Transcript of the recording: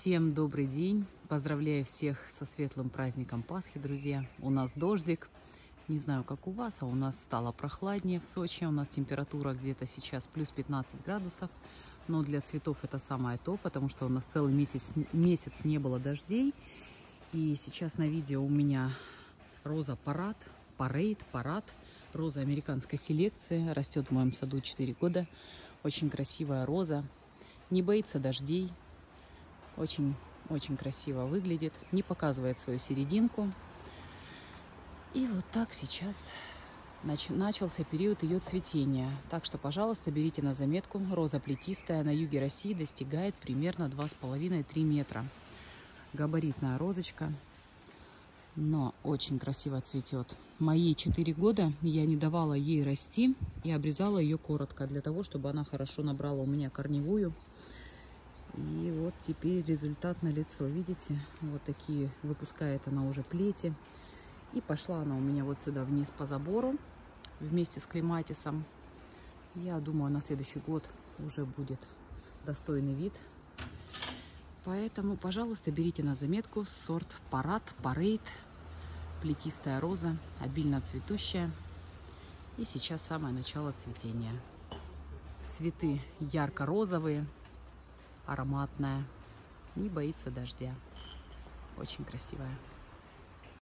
Всем добрый день! Поздравляю всех со светлым праздником Пасхи, друзья. У нас дождик. Не знаю, как у вас, а у нас стало прохладнее в Сочи. У нас температура где-то сейчас плюс 15 градусов. Но для цветов это самое то, потому что у нас целый месяц, месяц не было дождей. И сейчас на видео у меня роза парад, парейд, парад. Роза американской селекции. Растет в моем саду 4 года. Очень красивая роза. Не боится дождей, очень-очень красиво выглядит. Не показывает свою серединку. И вот так сейчас начался период ее цветения. Так что, пожалуйста, берите на заметку. Роза плетистая на юге России достигает примерно 2,5-3 метра. Габаритная розочка, но очень красиво цветет. Мои 4 года я не давала ей расти и обрезала ее коротко, для того, чтобы она хорошо набрала у меня корневую. И вот теперь результат на лицо. Видите? Вот такие выпускает она уже плети. И пошла она у меня вот сюда вниз по забору вместе с клематисом. Я думаю, на следующий год уже будет достойный вид. Поэтому, пожалуйста, берите на заметку сорт Парад, Парейд, плетистая роза, обильно цветущая. И сейчас самое начало цветения. Цветы ярко-розовые, ароматная, не боится дождя. Очень красивая.